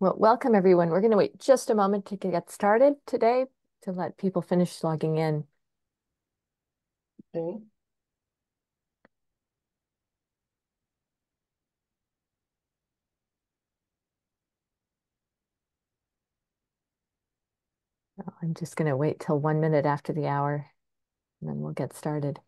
Well, welcome everyone. We're going to wait just a moment to get started today to let people finish logging in. Okay. I'm just going to wait till one minute after the hour, and then we'll get started.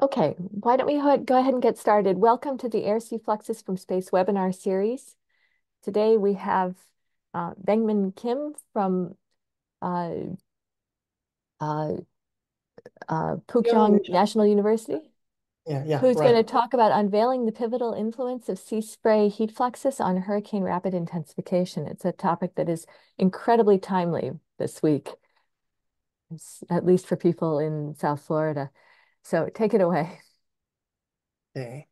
Okay, why don't we go ahead and get started. Welcome to the Air-Sea Fluxes from Space webinar series. Today we have uh, Baek-Min Kim from uh, uh, uh, Pukyong yeah. National University. Yeah, yeah, who's right. going to talk about unveiling the pivotal influence of sea spray heat fluxes on hurricane rapid intensification. It's a topic that is incredibly timely this week, at least for people in South Florida. So take it away. Okay,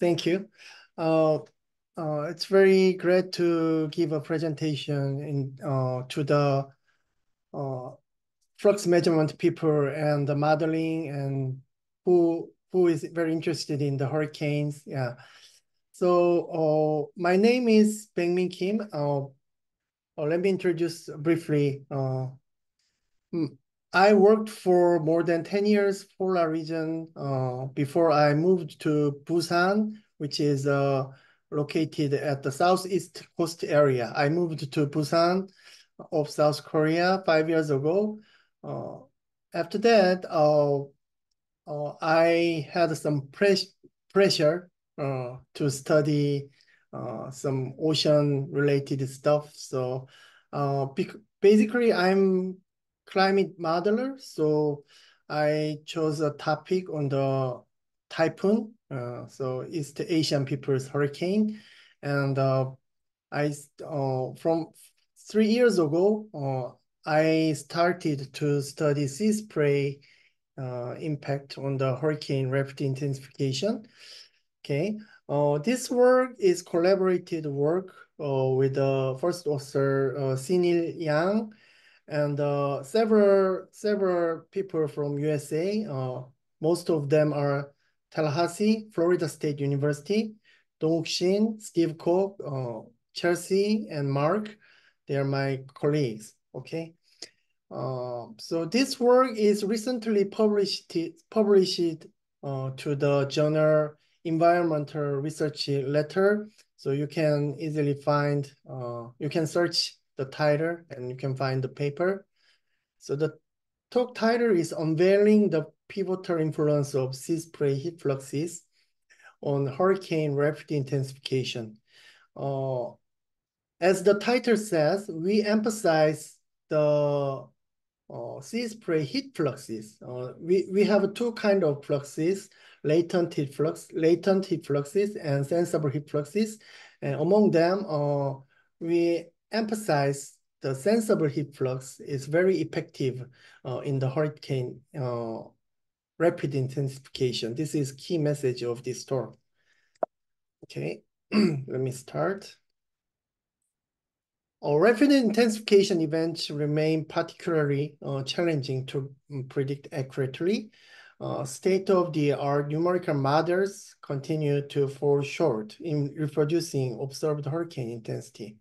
thank you. Uh, uh, it's very great to give a presentation in uh, to the uh, flux measurement people and the modeling and who who is very interested in the hurricanes. Yeah. So uh, my name is Baek-Min Kim. Uh, uh, let me introduce briefly. Uh, I worked for more than 10 years polar region uh, before I moved to Busan, which is uh, located at the southeast coast area. I moved to Busan of South Korea five years ago. Uh, after that, uh, uh, I had some pres pressure uh, to study some ocean related stuff. So basically, I'm climate modeler. So I chose a topic on the typhoon. Uh, so East Asian people's hurricane. And uh, I, uh, from three years ago, uh, I started to study sea spray uh, impact on the hurricane rapid intensification. Okay, uh, this work is collaborated work with the first author, uh, Sinil Yang, and uh, several several people from USA. Uh, most of them are Tallahassee, Florida State University, Dong Shin, Steve Cocke, uh, Chelsea, and Mark. They are my colleagues. Okay. Uh, so this work is recently published published uh, to the journal Environmental Research Letter. So you can easily find, uh, you can search the title and you can find the paper. So the talk title is Unveiling the Pivotal Influence of Sea Spray Heat Fluxes on Hurricane Rapid Intensification. Uh, as the title says, we emphasize the uh, sea spray heat fluxes. Uh, we, we have two kind of fluxes, latent heat flux, latent heat fluxes and sensible heat fluxes. And among them, uh, we emphasize the sensible heat flux is very effective uh, in the hurricane uh, rapid intensification. This is key message of this talk. Okay, let me start. Uh, rapid intensification events remain particularly uh, challenging to mm, predict accurately. Uh, State-of-the-art numerical models continue to fall short in reproducing observed hurricane intensity.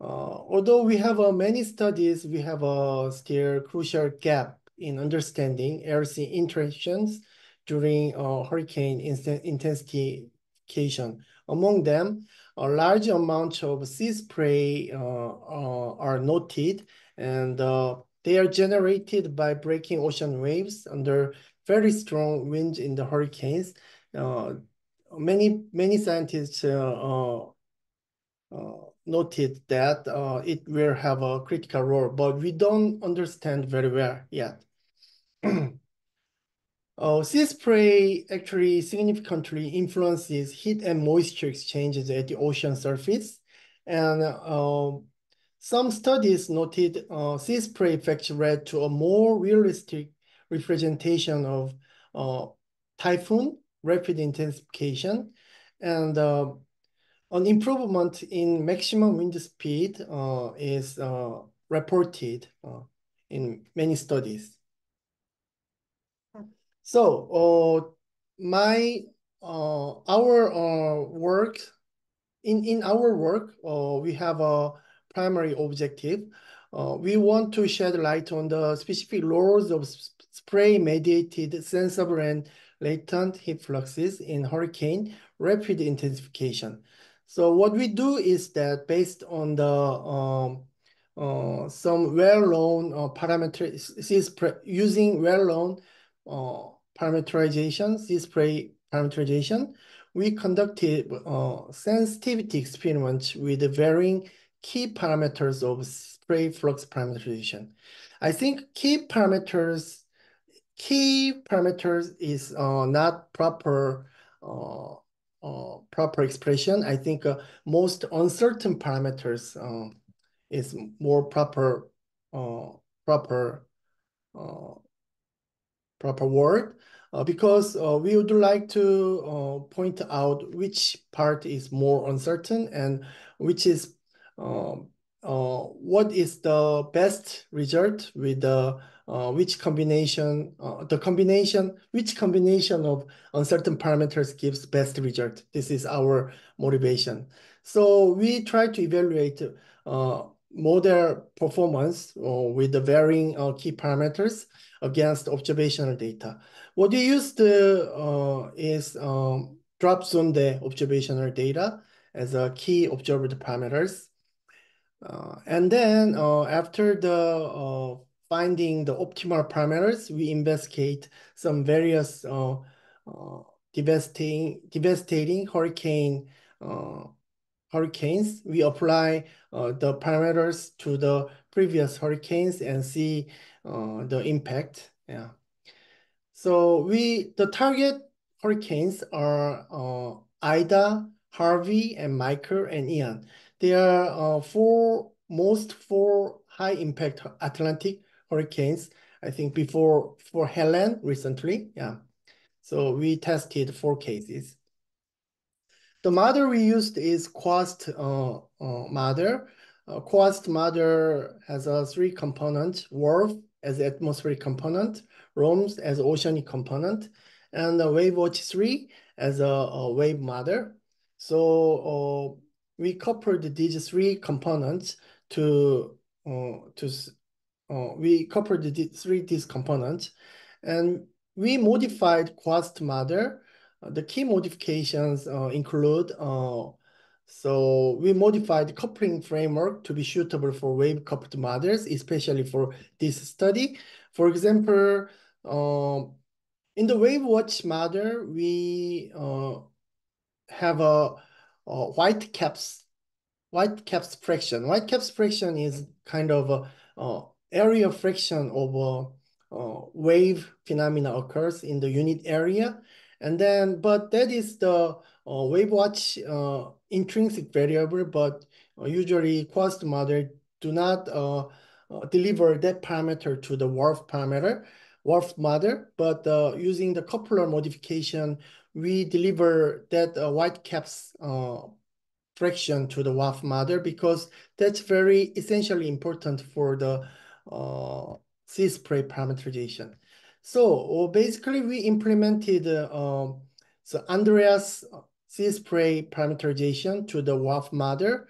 Uh, although we have uh, many studies, we have a still crucial gap in understanding air-sea interactions during uh, hurricane intensification. Among them, a large amount of sea spray are noted, and they are generated by breaking ocean waves under very strong winds in the hurricanes. Uh, many many scientists uh, uh, noted that uh, it will have a critical role, but we don't understand very well yet. uh, sea spray actually significantly influences heat and moisture exchanges at the ocean surface. And uh, some studies noted uh, sea spray effects led to a more realistic representation of uh, typhoon rapid intensification and an improvement in maximum wind speed uh, is uh, reported uh, in many studies. So my our work in in our work we have a primary objective. we want to shed light on the specific laws of spray-mediated sensible and latent heat fluxes in hurricane rapid intensification. So what we do is that based on the um, uh, some well-known uh, parameters, using well-known uh, parameterization, sea spray parameterization, we conducted uh, sensitivity experiments with varying key parameters of spray flux parameterization. I think key parameters key parameters is uh, not proper uh, uh, proper expression. I think uh, most uncertain parameters uh, is more proper uh, proper proper word because we would like to point out which part is more uncertain and which is um, what is the best result with the uh, which combination, uh, the combination, which combination of uncertain parameters gives best result. This is our motivation. So we try to evaluate uh, model performance uh, with the varying uh, key parameters against observational data. What we used uh, is um, dropsonde the observational data as a key observed parameters. and then after the finding the optimal parameters, we investigate some various uh, uh, devastating, devastating hurricane uh, hurricanes. We apply uh, the parameters to the previous hurricanes and see uh, the impact. Yeah. So we the target hurricanes are uh, Ida, Harvey, and Michael and Ian. They are four most four high impact Atlantic hurricanes, I think before for Helene recently. Yeah. So we tested four cases. The model we used is COAWST uh, uh, model. Uh, COAWST model has a three component, WRF as atmospheric component, ROMS as oceanic component, and WaveWatch 3 as a, a wave model. So uh, we coupled these three components to uh, to uh, we coupled the three these components, and we modified COAWST model. Uh, the key modifications uh, include uh, so we modified the coupling framework to be suitable for wave coupled models, especially for this study. For example, uh, in the wave watch model, we uh, have a, a white caps white caps fraction. White caps fraction is kind of a, a area fraction of a uh, wave phenomena occurs in the unit area. And then, but that is the uh, wave watch uh, intrinsic variable, but uh, usually COAWST model do not uh, uh, deliver that parameter to the WRF parameter, WRF model, but using the coupler modification, we deliver that white caps fraction to the WRF model because that's very essentially important for the uh, sea spray parameterization. So uh, basically, we implemented uh, so Andreas sea spray parameterization to the WRF model.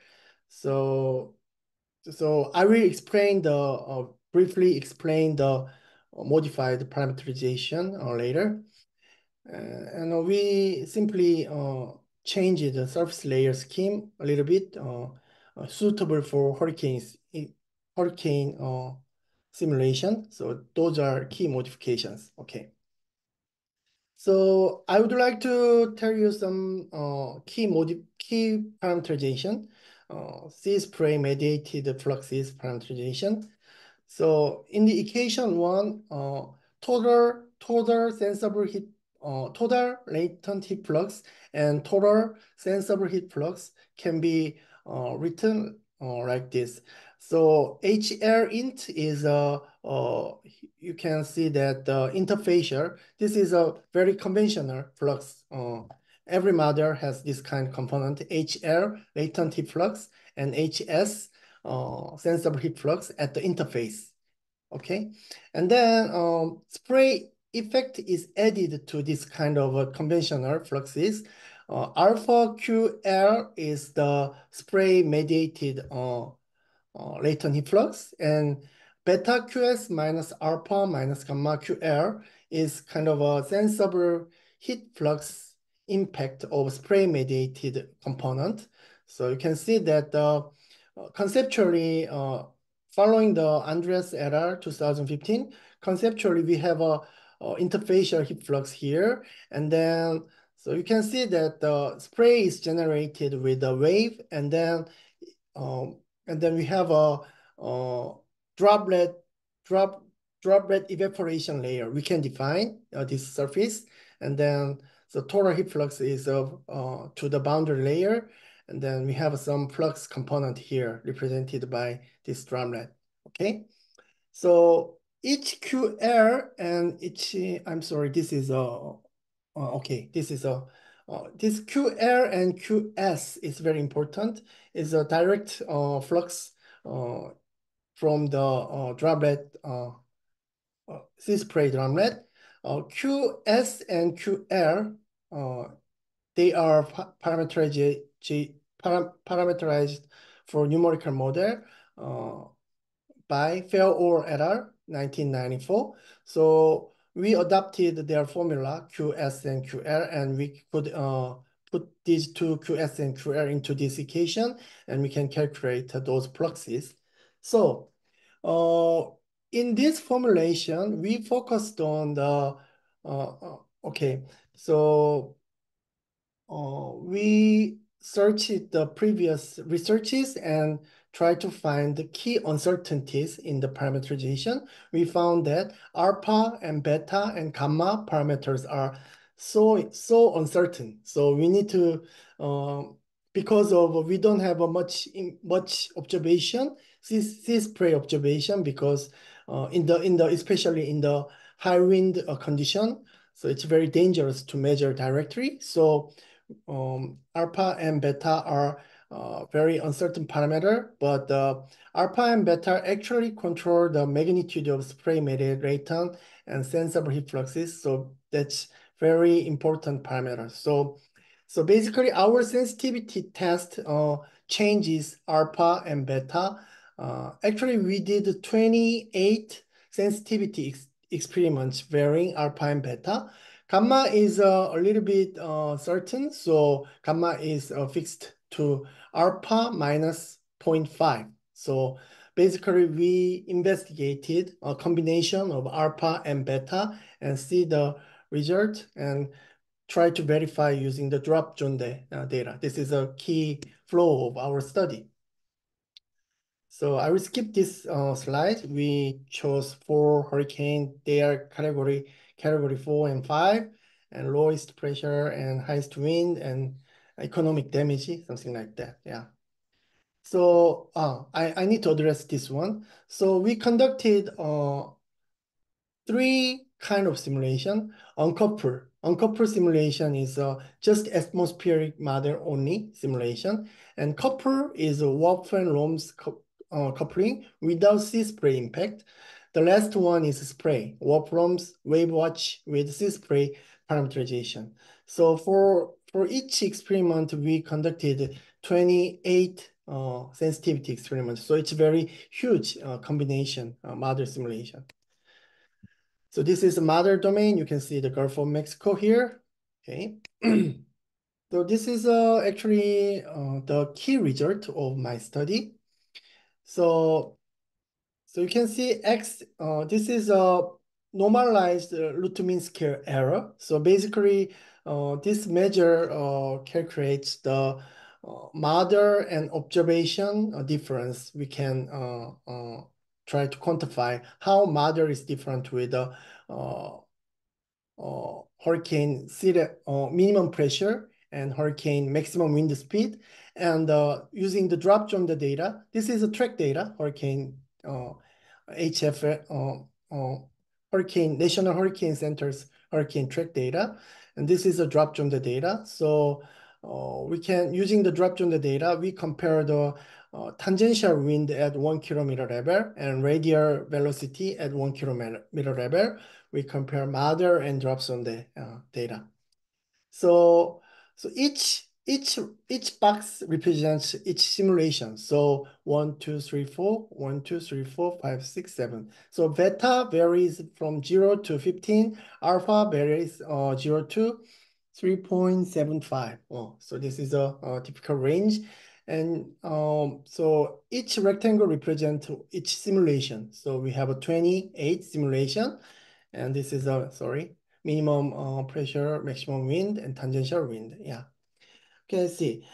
So, so I will explain the uh, briefly explain the modified parameterization uh, later. Uh, and we simply uh, changed the surface layer scheme a little bit uh suitable for hurricanes, hurricane simulation. So those are key modifications. Okay. So I would like to tell you some uh, key modi key parameterization, uh, sea spray mediated fluxes parameterization. So in the equation one, uh, total total sensible heat, uh, total latent heat flux and total sensible heat flux can be uh, written uh, like this. So HR int is a, uh, you can see that the interfacial, this is a very conventional flux. Uh, every model has this kind of component, HR, latent heat flux, and HS, uh, sensible heat flux at the interface. Okay, and then um, spray effect is added to this kind of uh, conventional fluxes. Uh, alpha QL is the spray mediated uh, uh, latent heat flux, and beta QS minus alpha minus gamma QL is kind of a sensible heat flux impact of spray mediated component. So you can see that uh, conceptually, uh, following the Andreas error 2015, conceptually we have a, a interfacial heat flux here, and then so you can see that the spray is generated with a wave, and then um, and then we have a, a droplet drop droplet evaporation layer. We can define uh, this surface, and then the total heat flux is of uh, to the boundary layer, and then we have some flux component here represented by this droplet. Okay, so each QL and each I'm sorry, this is a uh, okay, this is a uh, this QL and QS is very important. It's a direct uh, flux uh, from the uh, droplet, uh, uh, spray droplet. QS and uh, they are parameterized, parameterized for numerical model by Fairall 1994. So we adopted their formula QS and QR, and we could uh, put these two QS and QR into this equation, and we can calculate those fluxes. So uh, in this formulation, we focused on the, uh, uh okay, so uh, we searched the previous researches and try to find the key uncertainties in the parameterization, we found that alpha and beta and gamma parameters are so so uncertain. So we need to, uh, because of we don't have a much much observation, this this spray observation because uh, in the in the especially in the high wind uh, condition, so it's very dangerous to measure directly. So um, alpha and beta are uh, very uncertain parameter, but uh, alpha and beta actually control the magnitude of spray mediated latent and sensible heat fluxes. So that's very important parameter. So, so basically our sensitivity test uh, changes alpha and beta. Uh, actually, we did 28 sensitivity ex experiments varying alpha and beta. Gamma is uh, a little bit uh, certain, so gamma is uh, fixed to alpha minus 0.5. So basically we investigated a combination of alpha and beta and see the result and try to verify using the dropsonde uh, data. This is a key flow of our study. So I will skip this uh, slide. We chose four hurricane. They are category category four and five, and lowest pressure and highest wind and economic damage, something like that. Yeah. So uh, I, I need to address this one. So we conducted uh, three kind of simulation. Uncoupled. Uncoupled simulation is uh, just atmospheric model only simulation. And couple is a WRF-ROMS uh, coupling without sea spray impact. The last one is spray, WRF-ROMS wave watch with sea spray parameterization. So for for each experiment, we conducted 28 uh, sensitivity experiments. So it's a very huge uh, combination uh, model simulation. So this is a model domain. You can see the Gulf of Mexico here. Okay. so this is uh, actually uh, the key result of my study. So, so you can see X, uh, this is a normalized uh, root mean square error. So basically, uh, this measure uh, calculates the uh, model and observation uh, difference. We can uh, try to quantify how model is different with the hurricane minimum pressure and hurricane maximum wind speed. And uh, using the dropsonde the data, this is a track data, hurricane uh, HF, uh, Hurricane National Hurricane Center's hurricane track data. And this is a dropsonde data. So uh, we can, using the dropsonde data, we compare the uh, tangential wind at one kilometer level and radial velocity at one kilometer level. We compare model and dropsonde uh, data. So, so each each each box represents each simulation. So one, two, three, four, one, two, three, four, five, six, seven. So beta varies from zero to 15. Alpha varies uh, zero to 3.75. Oh, so this is a, a typical range. And um, so each rectangle represents each simulation. So we have a 28 simulation. And this is a, sorry, minimum uh, pressure, maximum wind, and tangential wind. Yeah can see,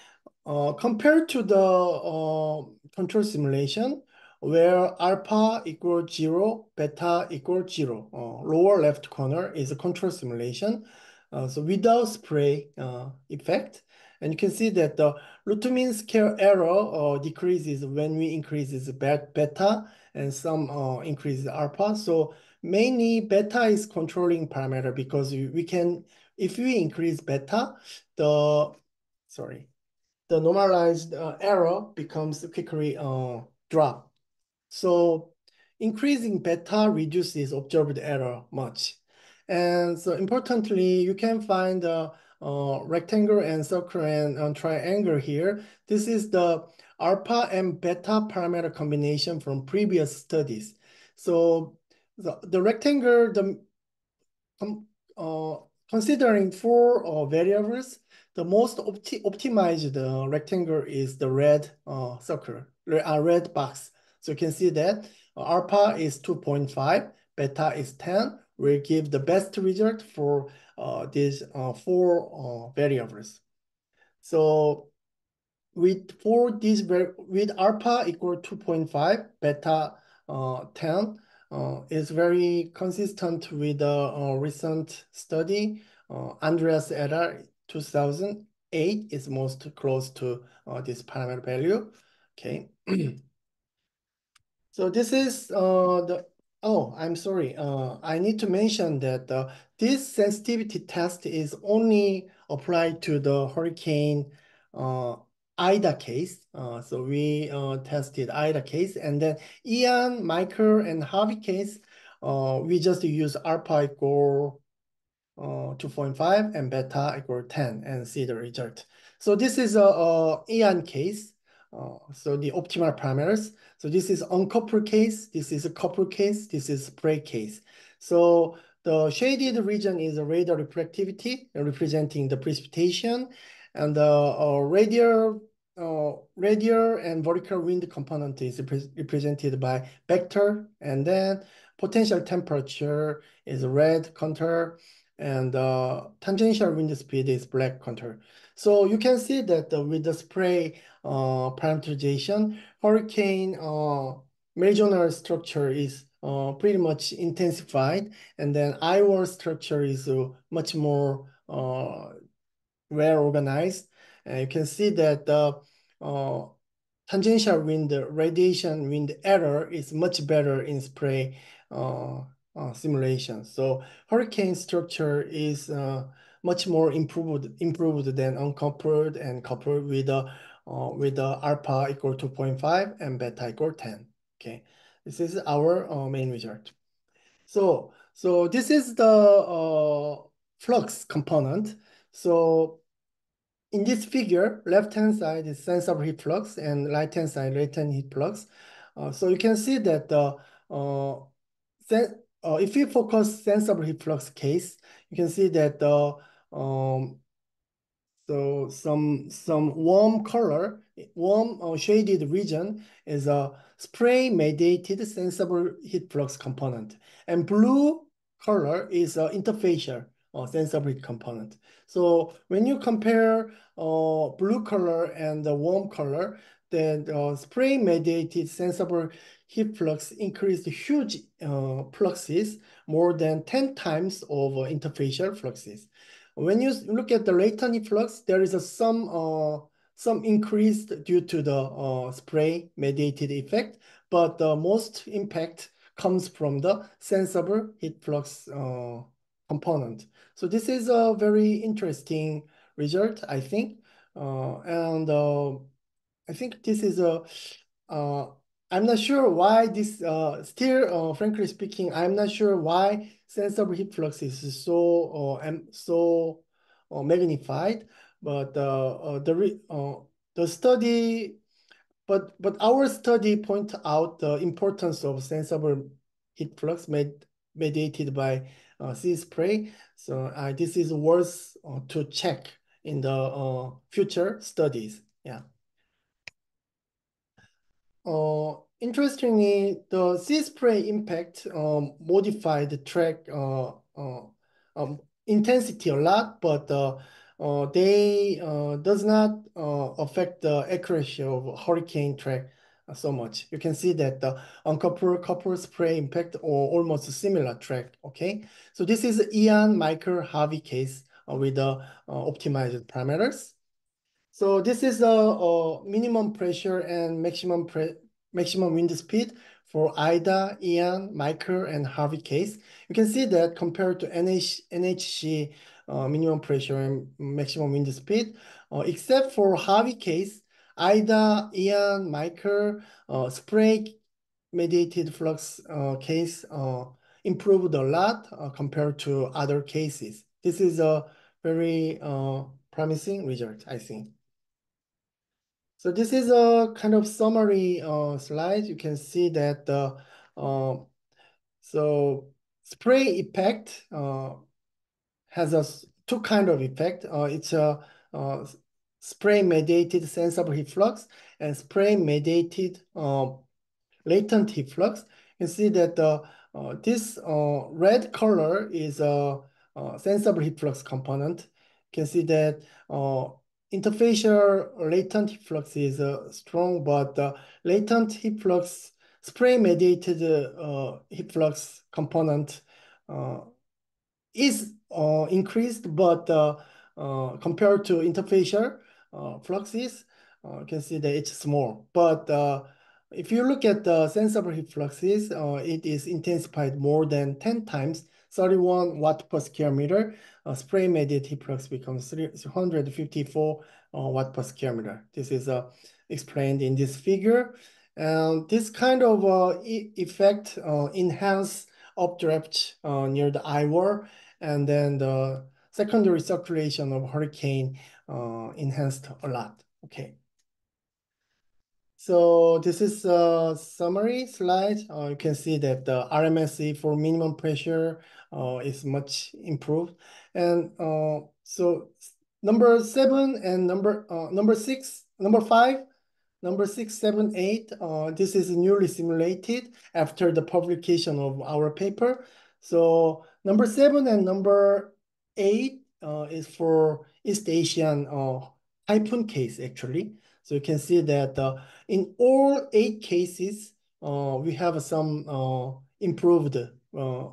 uh, compared to the uh, control simulation, where alpha equals zero, beta equals zero, uh, lower left corner is a control simulation. Uh, so without spray uh, effect, and you can see that the root mean square error uh, decreases when we increases beta and some uh, increases alpha. So mainly beta is controlling parameter because we can, if we increase beta, the sorry, the normalized uh, error becomes quickly uh, drop. So increasing beta reduces observed error much. And so importantly, you can find the uh, rectangle and circle and uh, triangle here. This is the alpha and beta parameter combination from previous studies. So the, the rectangle, the um, uh, considering four uh, variables, the most opti optimized uh, rectangle is the red uh, circle, uh, red box. So you can see that uh, alpha is 2.5, beta is 10, will give the best result for uh, these uh, four uh, variables. So with for these with alpha equal 2.5, beta uh, 10 uh, is very consistent with the uh, recent study. Uh, Andreas et al. 2008 is most close to uh, this parameter value. Okay. so this is uh, the, oh, I'm sorry. Uh, I need to mention that uh, this sensitivity test is only applied to the hurricane uh, Ida case. Uh, so we uh, tested Ida case and then Ian, Michael, and Harvey case, uh, we just use alpha equal uh, 2.5 and beta equal 10 and see the result. So this is a, a Ian case. Uh, so the optimal parameters. So this is uncoupled case. This is a coupled case. This is spray case. So the shaded region is a radar reflectivity representing the precipitation and the uh, radial uh, radial and vertical wind component is represented by vector and then potential temperature is red contour and uh, tangential wind speed is black contour. So you can see that uh, with the spray uh, parameterization, hurricane uh, regional structure is uh, pretty much intensified, and then IWR structure is uh, much more uh, well organized. And you can see that the uh, tangential wind radiation wind error is much better in spray uh, uh, simulation. So hurricane structure is uh, much more improved improved than uncoupled and coupled with a uh, with the alpha equal 2.5 and beta equal 10. Okay, this is our uh, main result. So so this is the uh, flux component. So in this figure, left-hand side is sensible heat flux and right-hand side latent heat flux. Uh, so you can see that the uh, uh, if you focus sensible heat flux case, you can see that the um, so some some warm color, warm or shaded region is a spray mediated sensible heat flux component, and blue color is an interfacial or sensible heat component. So when you compare uh, blue color and the warm color, then uh, spray mediated sensible heat flux increased huge uh, fluxes, more than 10 times over interfacial fluxes. When you look at the latent flux, there is a some uh, some increase due to the uh, spray mediated effect, but the most impact comes from the sensible heat flux uh, component. So this is a very interesting result, I think. Uh, and uh, I think this is a, uh, I'm not sure why this, uh, still, uh, frankly speaking, I'm not sure why sensible heat flux is so, uh, so uh, magnified, but uh, uh, the, uh, the study, but, but our study point out the importance of sensible heat flux made, mediated by uh, sea spray. So uh, this is worth uh, to check in the uh, future studies. Yeah. Uh, interestingly, the sea spray impact um, modified the track uh, uh, um, intensity a lot, but uh, uh, they uh, does not affect the accuracy of hurricane track so much. You can see that the uncoupled couple spray impact or almost similar track. Okay, so this is Ian Michael Harvey case with the optimized parameters. So this is a, a minimum pressure and maximum pre maximum wind speed for Ida, Ian, Michael, and Harvey case. You can see that compared to NH, NHC uh, minimum pressure and maximum wind speed, uh, except for Harvey case, Ida, Ian, Michael, uh, spray mediated flux uh, case uh, improved a lot uh, compared to other cases. This is a very uh, promising result, I think. So this is a kind of summary uh, slide. You can see that the uh, so spray effect uh, has a two kind of effect. Uh, it's a uh, spray mediated sensible heat flux and spray mediated uh, latent heat flux. You see that uh, uh, this uh, red color is a, a sensible heat flux component. You can see that uh, interfacial latent flux is uh, strong, but uh, latent heat flux spray mediated uh, heat flux component uh, is uh, increased, but uh, uh, compared to interfacial, uh, fluxes, uh, you can see that it's small. But uh, if you look at the sensible heat fluxes, it is intensified more than 10 times, 31 watt per square meter. spray mediated heat flux becomes 354 watt per square meter. This is explained in this figure. And this kind of uh, e effect uh, enhance updraft uh, near the eye wall, and then the secondary circulation of hurricane uh, enhanced a lot. Okay. So this is a summary slide. Uh, you can see that the RMSE for minimum pressure uh, is much improved. And uh, so number seven and number uh, number six, number five, number six, seven, eight, uh, this is newly simulated after the publication of our paper. So number seven and number eight uh, is for East Asian uh, typhoon case, actually. So you can see that uh, in all eight cases, uh, we have some uh, improved uh,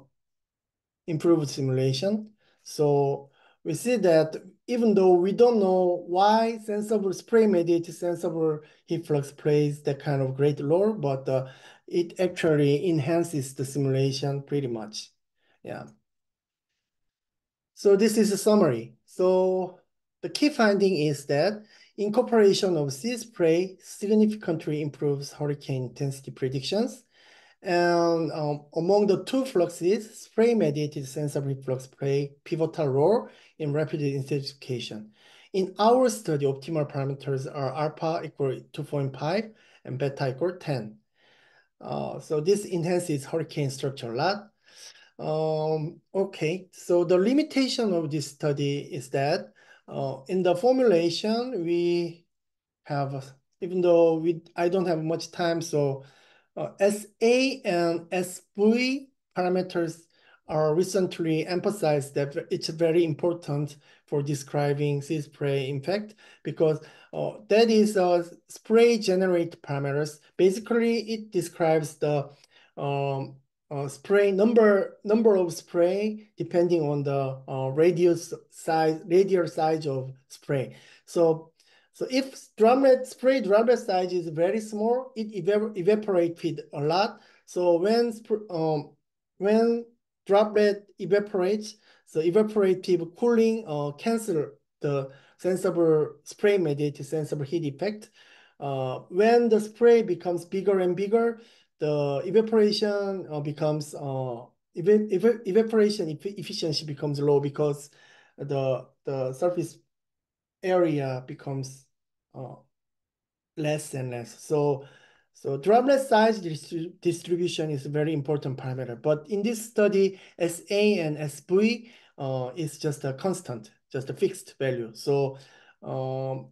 improved simulation. So we see that even though we don't know why sensible spray mediated sensible heat flux plays that kind of great role, but uh, it actually enhances the simulation pretty much. Yeah. So this is a summary. So the key finding is that incorporation of sea spray significantly improves hurricane intensity predictions. And um, among the two fluxes, spray-mediated sensible flux play pivotal role in rapid intensification. In our study, optimal parameters are alpha equal 2.5 and beta equal 10. Uh, so this enhances hurricane structure a lot. Um, okay, so the limitation of this study is that uh, in the formulation, we have, even though we I don't have much time, so uh, SA and SV parameters are recently emphasized that it's very important for describing sea spray impact because uh, that is a spray generate parameters. Basically, it describes the um, uh, spray number number of spray depending on the uh, radius size radial size of spray. So so if droplet spray droplet size is very small, it ev evaporated a lot. So when um when droplet evaporates, so evaporative cooling uh, cancel the sensible spray mediated sensible heat effect. Uh, when the spray becomes bigger and bigger, the evaporation uh, becomes uh, ev ev evaporation e efficiency becomes low because the the surface area becomes uh, less and less. So so droplet size distribution is a very important parameter. But in this study, SA and SV uh, is just a constant, just a fixed value. So um,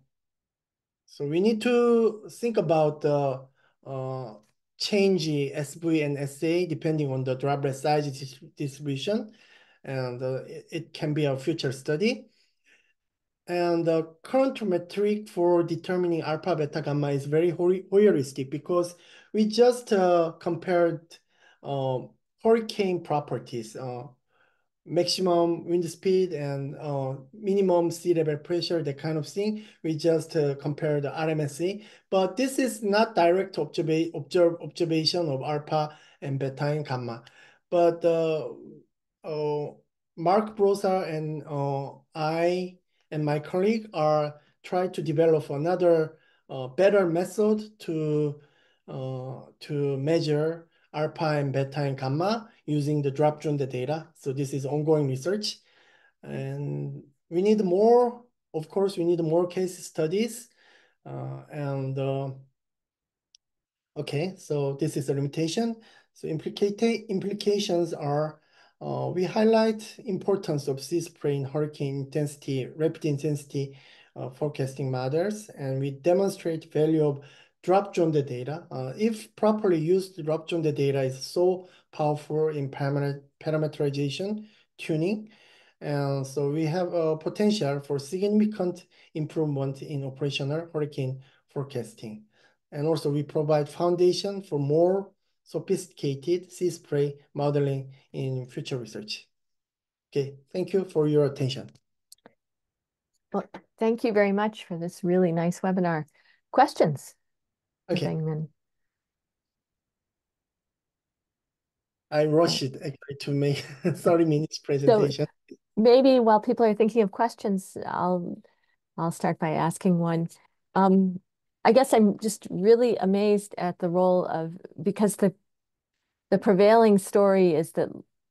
so we need to think about the uh, change SV and SA depending on the droplet size distribution. And uh, it, it, can be a future study. And the current metric for determining alpha, beta, gamma is very heuristic because we just uh, compared uh, hurricane properties. Uh, maximum wind speed and uh, minimum sea level pressure, that kind of thing. We just uh, compare the RMSE, but this is not direct observa observe observation of alpha and beta and gamma. But uh, Mark Bourassa and I and my colleague are trying to develop another uh, better method to to measure alpha and beta and gamma using the dropsonde data. So this is ongoing research. And we need more, of course, we need more case studies. Uh, and uh, okay, so this is a limitation. So implications are uh, we highlight importance of spray in hurricane intensity, rapid intensity uh, forecasting matters, and we demonstrate value of dropsonde data. Uh, if properly used, dropsonde data is so powerful in parameterization tuning. And so we have a potential for significant improvement in operational hurricane forecasting. And also we provide foundation for more sophisticated sea spray modeling in future research. Okay, thank you for your attention. Well, thank you very much for this really nice webinar. Questions? Okay. I rushed it actually to make 30 minutes presentation. So maybe while people are thinking of questions, I'll I'll start by asking one. Um, I guess I'm just really amazed at the role of because the the prevailing story is that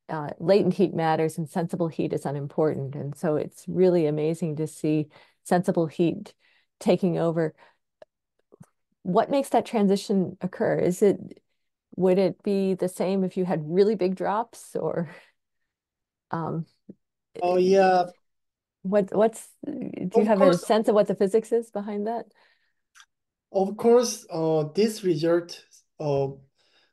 uh, latent heat matters and sensible heat is unimportant, and so it's really amazing to see sensible heat taking over. What makes that transition occur? Is it would it be the same if you had really big drops or um oh yeah. what what's do you of have course, a sense of what the physics is behind that of course uh this result uh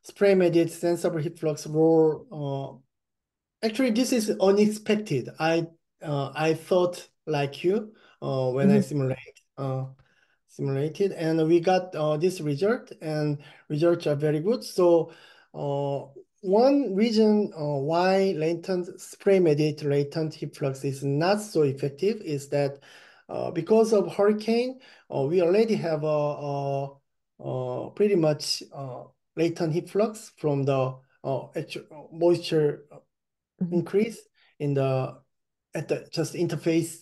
spray mediated sensible heat flux roll uh actually this is unexpected i uh i thought like you uh when mm -hmm. i mm-hmm. simulate uh simulated and we got uh, this result and results are very good. So uh, one reason uh, why latent spray mediated latent heat flux is not so effective is that uh, because of hurricane, uh, we already have a, a, a pretty much uh, latent heat flux from the moisture mm -hmm. increase in the at the just interface.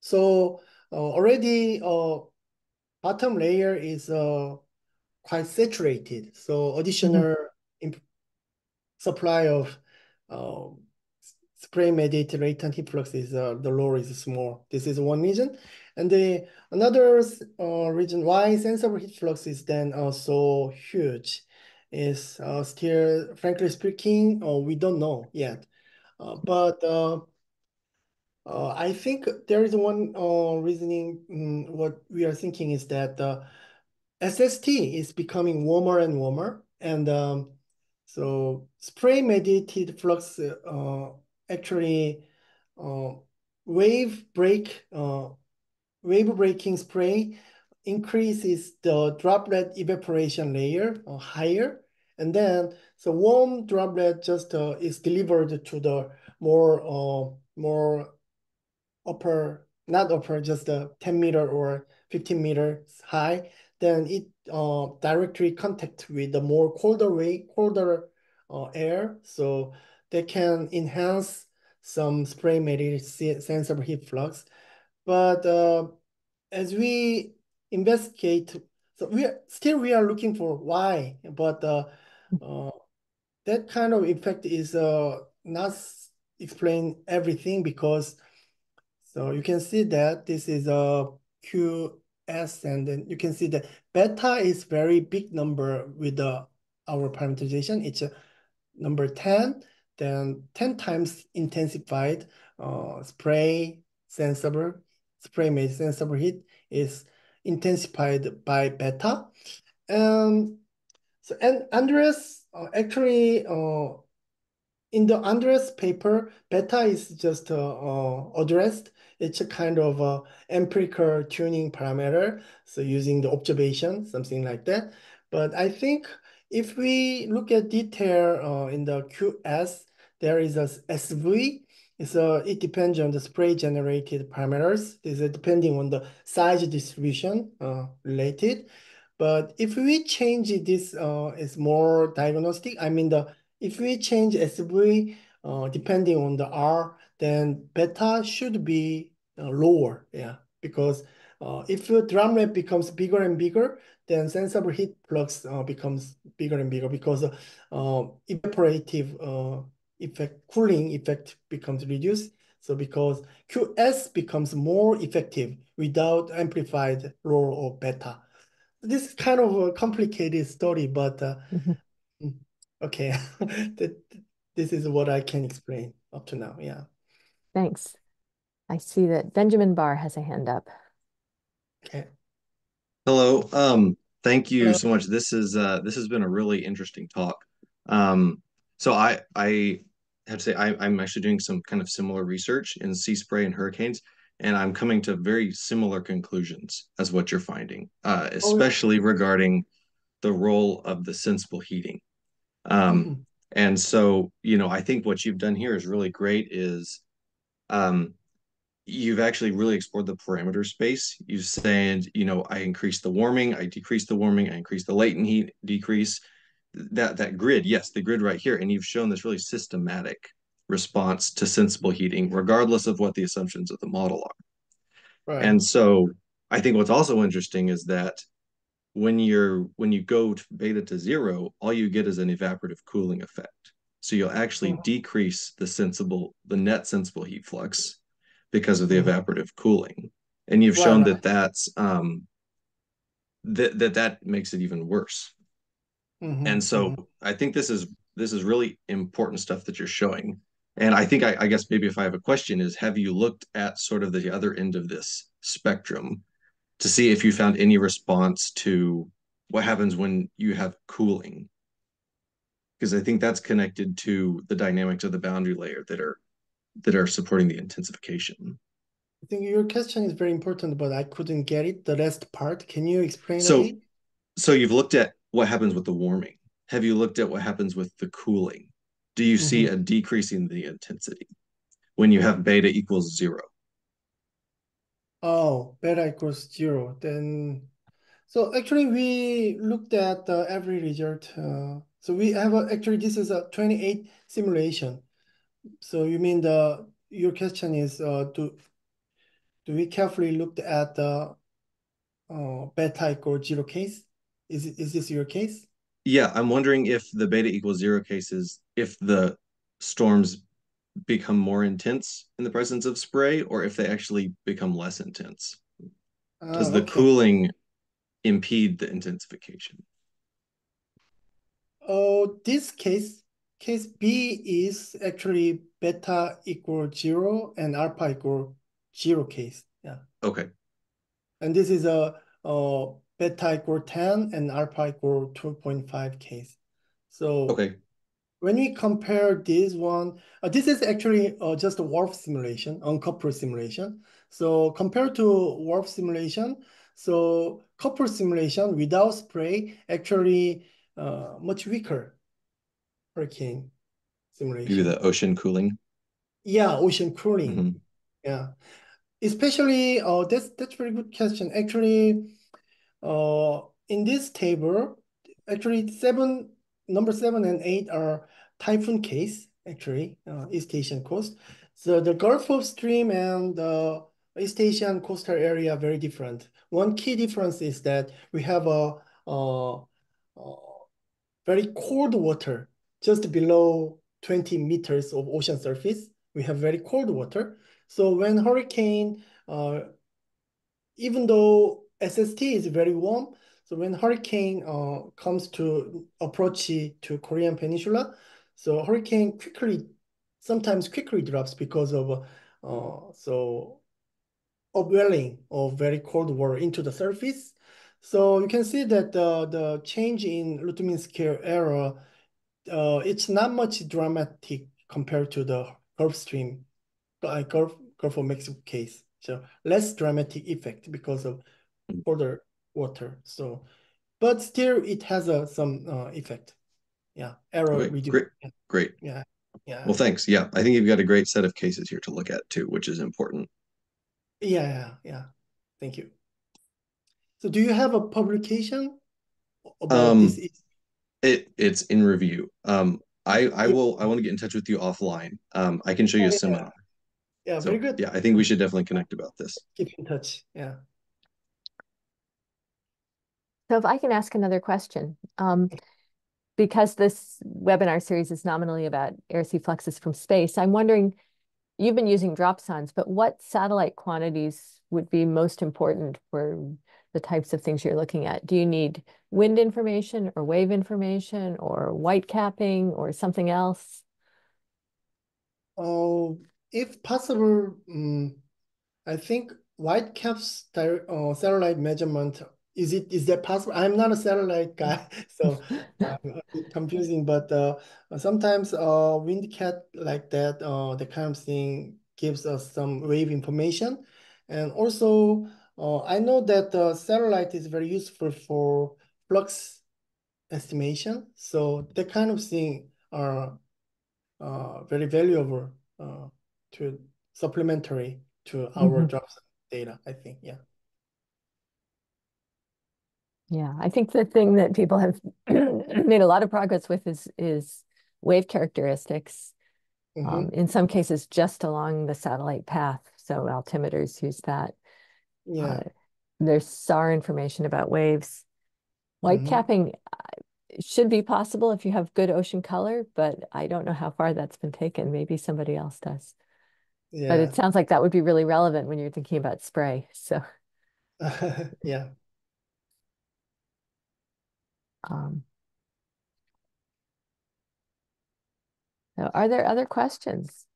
so uh, already uh, bottom layer is uh, quite saturated. So additional mm -hmm. supply of spray mediated latent heat flux is uh, the lower is small. This is one reason. And the another uh, reason why sensible heat flux is then also huge is uh, still, frankly speaking, we don't know yet. but uh, I think there is one uh, reasoning. Um, what we are thinking is that uh, SST is becoming warmer and warmer, and um, so spray mediated flux uh, actually uh, wave break uh, wave breaking spray increases the droplet evaporation layer higher, And then the warm droplet just uh, is delivered to the more uh, more upper, not upper, just a 10 meter or 15 meters high, then it uh, directly contact with the more colder way, colder uh, air. So they can enhance some spray mediated sensible heat flux. But uh, as we investigate, so we are, still we are looking for why, but uh, uh, that kind of effect is uh, not explain everything because so you can see that this is a QS, and then you can see that beta is very big number with the our parameterization. It's a number 10, then 10 times intensified uh, spray sensible, spray made sensible heat is intensified by beta. And so and Andreas uh, actually uh, in the Andreas paper, beta is just uh, uh, addressed. It's a kind of uh, empirical tuning parameter. So using the observation, something like that. But I think if we look at detail uh, in the QS, there is a SV. So it depends on the spray generated parameters. This is depending on the size distribution uh, related. But if we change this, uh, it's more diagnostic. I mean the if we change SV uh, depending on the R, then beta should be uh, lower, yeah, because uh, if the droplet becomes bigger and bigger, then sensible heat flux uh, becomes bigger and bigger because uh, evaporative uh, effect, cooling effect becomes reduced. So because QS becomes more effective without amplified role of beta. This is kind of a complicated story, but uh, mm -hmm. Okay, this is what I can explain up to now. Yeah. Thanks. I see that Benjamin Barr has a hand up. Okay. Hello. Um, thank you Hello. so much. This is uh, this has been a really interesting talk. Um, so I I have to say I, I'm actually doing some kind of similar research in sea spray and hurricanes, and I'm coming to very similar conclusions as what you're finding, uh, especially oh. regarding the role of the sensible heating. Um, mm-hmm. And so, you know, I think what you've done here is really great is um, you've actually really explored the parameter space. You've said, you know, I increase the warming, I decrease the warming, I increase the latent heat, decrease that that grid. Yes, the grid right here. And you've shown this really systematic response to sensible heating, regardless of what the assumptions of the model are. Right. And so I think what's also interesting is that when you're when you go to beta to zero, all you get is an evaporative cooling effect. So you'll actually oh. decrease the sensible the net sensible heat flux because of the mm-hmm. evaporative cooling. And you've shown that that's um that that that makes it even worse. Mm-hmm. And so mm-hmm. I think this is this is really important stuff that you're showing. And I think I, I guess maybe if I have a question is have you looked at sort of the other end of this spectrum to see if you found any response to what happens when you have cooling because i think that's connected to the dynamics of the boundary layer that are that are supporting the intensification i think your question is very important but i couldn't get it the last part can you explain so so you've looked at what happens with the warming have you looked at what happens with the cooling do you mm -hmm. see mm-hmm. a decrease in the intensity when you have beta equals zero Oh, beta equals zero. Then, so actually we looked at uh, every result. Uh, so we have a, actually this is a 28 simulation. So you mean the your question is uh, do do we carefully looked at the uh, beta equals zero case? Is is this your case? Yeah, I'm wondering if the beta equals zero cases, if the storms become more intense in the presence of spray or if they actually become less intense? Uh, Does the okay. cooling impede the intensification? Oh, this case, case B is actually beta equal zero and alpha equal zero case. Yeah. Okay. And this is a, a beta equal 10 and alpha equal 2.5 case. So okay when we compare this one, uh, this is actually uh, just a WRF simulation, uncoupled simulation. So compared to WRF simulation, so coupled simulation without spray, actually uh, much weaker hurricane simulation. Due to the ocean cooling. Yeah, ocean cooling. Mhm. Yeah, especially uh, that's that's very good question. Actually, uh, in this table, actually seven number seven and eight are typhoon case. Actually, uh, East Asian coast. So the Gulf of Stream and the East Asian coastal area are very different. One key difference is that we have a, a, a very cold water just below 20 meters of ocean surface. We have very cold water. So when hurricane, uh, even though SST is very warm, so when hurricane uh, comes to approach to Korean Peninsula, so hurricane quickly, sometimes quickly drops because of uh, so upwelling of very cold water into the surface. So you can see that uh, the change in Lutomin error, uh, it's not much dramatic compared to the Gulf Stream, uh, Gulf, Gulf of Mexico case. So less dramatic effect because of colder water. So, but still it has a, some uh, effect. Yeah, error Okay, reduced. great. Yeah, Great. yeah, yeah, Well, thanks. Yeah, I think you've got a great set of cases here to look at too, which is important. yeah, yeah, yeah. Thank you. So do you have a publication about Um, this? It it's in review. Um, I I Yeah. will I want to get in touch with you offline. Um, I can show you Oh, a yeah. seminar. Yeah, So very good. yeah, I think we should definitely connect about this. Keep in touch. Yeah. So if I can ask another question, um, because this webinar series is nominally about air sea fluxes from space, I'm wondering, you've been using dropsondes, but what satellite quantities would be most important for the types of things you're looking at? Do you need wind information or wave information or white capping or something else? Oh, if possible, um, I think Whitecaps dir- uh, satellite measurement is it is that possible? I'm not a satellite guy, so uh, confusing. But uh, sometimes uh, WindSat like that, uh, the kind of thing gives us some wave information, and also uh, I know that uh, satellite is very useful for flux estimation. So that kind of thing are uh, very valuable uh, to supplementary to our Mhm. drops data, I think. Yeah. Yeah, I think the thing that people have made a lot of progress with is is wave characteristics. Mhm. Um, in some cases, just along the satellite path. So altimeters use that. Yeah. Uh, there's SAR information about waves. White Mhm. capping uh, should be possible if you have good ocean color, but I don't know how far that's been taken. Maybe somebody else does. Yeah. But it sounds like that would be really relevant when you're thinking about spray. So, Yeah. Um, so are there other questions?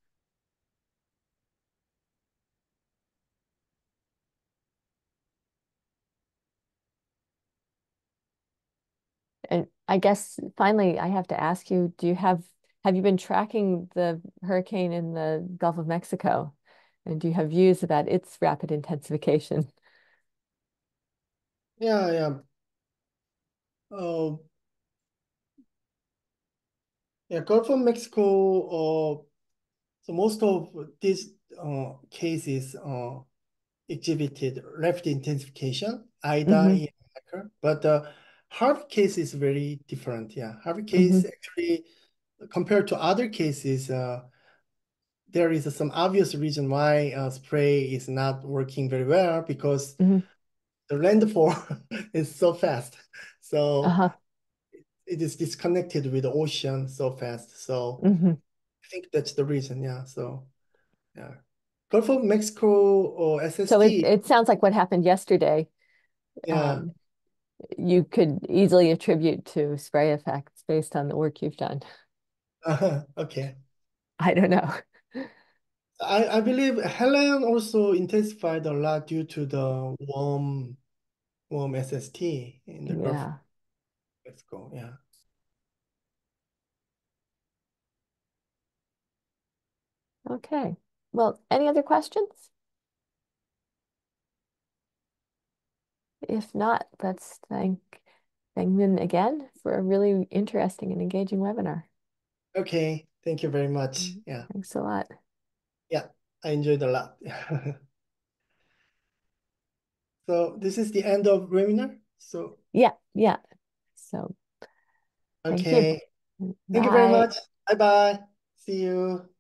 And I guess finally, I have to ask you, do you have have you been tracking the hurricane in the Gulf of Mexico? And do you have views about its rapid intensification? Yeah, yeah. Uh, yeah, Gulf of Mexico, uh, so most of these uh, cases uh, exhibited rapid intensification, Ida, Mhm. Ian, Michael. But the Harvey case is very different. Yeah, Harvey case Mhm. actually, compared to other cases, uh, there is some obvious reason why uh, spray is not working very well because Mhm. the landfall is so fast. So Uh-huh. it is disconnected with the ocean so fast. So Mhm. I think that's the reason. Yeah. So yeah, Gulf of Mexico or SST. So it, it sounds like what happened yesterday, Yeah. um, you could easily attribute to spray effects based on the work you've done. Okay. I don't know. I, I believe Helene also intensified a lot due to the warm warm SST in the Gulf Yeah. Mexico. Yeah. Okay. Well, any other questions? If not, let's thank Baek-Min again for a really interesting and engaging webinar. Okay, thank you very much. Mm, Yeah, Thanks a lot. yeah, I enjoyed a lot. So this is the end of webinar. So Yeah, yeah. So thank you. okay, mm, thank you very Bye. much. Bye bye. See you.